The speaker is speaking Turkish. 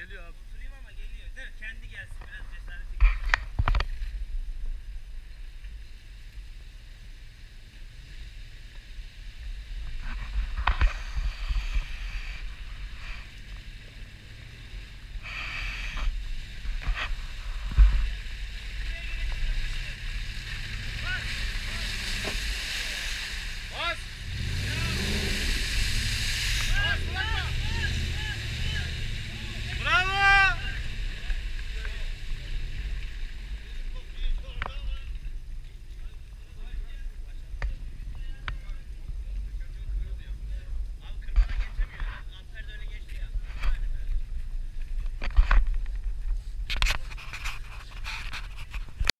Geliyor abi.